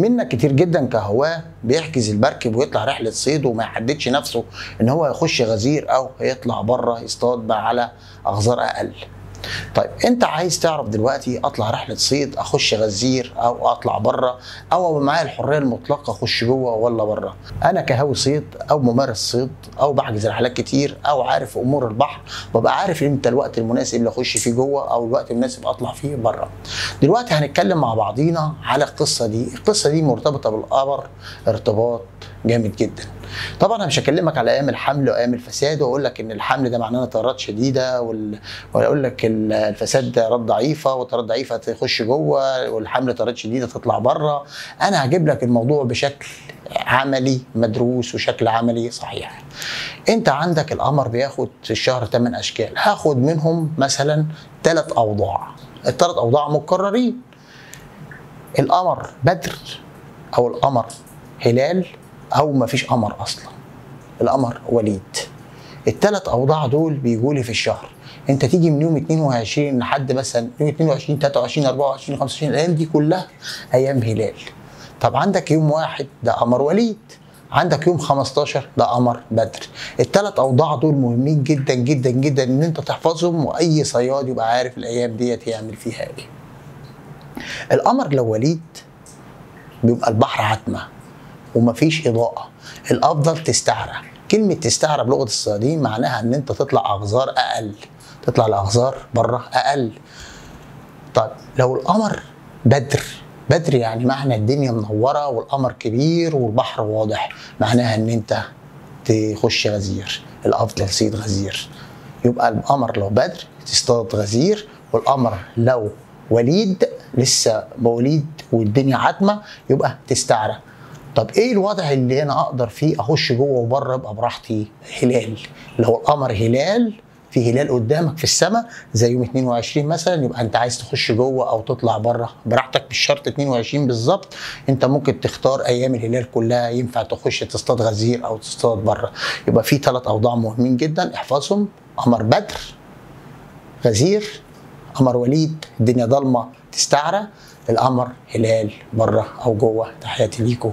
منا كتير جدا كهواه بيحجز المركب ويطلع رحلة صيد وما يحددش نفسه إن هو يخش غزير أو يطلع بره يصطاد على اغزار أقل. طيب انت عايز تعرف دلوقتي اطلع رحلة صيد اخش غزير أو اطلع بره أو معايا الحرية المطلقة اخش جوه ولا بره أنا كهاوي صيد أو ممارس صيد أو بحجز رحلات كتير أو عارف امور البحر ببقى عارف إمتى الوقت المناسب اللي اخش فيه جوه أو الوقت المناسب اطلع فيه بره دلوقتي هنتكلم مع بعضينا على القصة دي. القصة دي مرتبطة بالقمر ارتباط جامد جدا. طبعا أنا مش هكلمك على أيام الحمل وأيام الفساد وأقول لك إن الحمل ده معناه طيارات شديدة وال... وأقول لك ال- الفساد طيارات ضعيفة وطيارات ضعيفة تخش جوه والحمل طيارات شديدة تطلع برة. أنا هجيب لك الموضوع بشكل عملي مدروس وشكل عملي صحيح. أنت عندك القمر بياخد في الشهر 8 أشكال. هاخد منهم مثلا ثلاث أوضاع. الثلاث أوضاع مكررين القمر بدر أو القمر هلال أو ما فيش قمر أصلا. القمر وليد. الثلاث أوضاع دول بيجوا لي في الشهر. أنت تيجي من يوم 22 لحد مثلا يوم 22 23 24 25 الأيام دي كلها أيام هلال. طب عندك يوم واحد ده قمر وليد. عندك يوم 15 ده قمر بدر. الثلاث أوضاع دول مهمين جدا جدا جدا إن أنت تحفظهم وأي صياد يبقى عارف الأيام ديت يعمل فيها إيه. القمر لو وليد بيبقى البحر عتمة. ومفيش إضاءة. الأفضل تستعرى كلمة تستعرى بلغة الصيادين معناها إن أنت تطلع اغزار أقل. تطلع الاغزار بره أقل. طيب لو القمر بدر بدر يعني معنى الدنيا منورة والقمر كبير والبحر واضح معناها إن أنت تخش غزير. الأفضل صيد غزير. يبقى القمر لو بدر تصطاد غزير والقمر لو وليد لسه مواليد والدنيا عتمة يبقى تستعرى طب إيه الوضع اللي أنا أقدر فيه أخش جوه وبره أبقى براحتي؟ هلال. لو القمر هلال في هلال قدامك في السماء زي يوم 22 مثلا يبقى أنت عايز تخش جوه أو تطلع بره. براحتك مش شرط 22 بالظبط. أنت ممكن تختار أيام الهلال كلها ينفع تخش تصطاد غزير أو تصطاد بره. يبقى في ثلاث أوضاع مهمين جدا. احفظهم قمر بدر غزير قمر وليد الدنيا ضلمة تستعرى القمر هلال بره أو جوه. تحياتي ليكم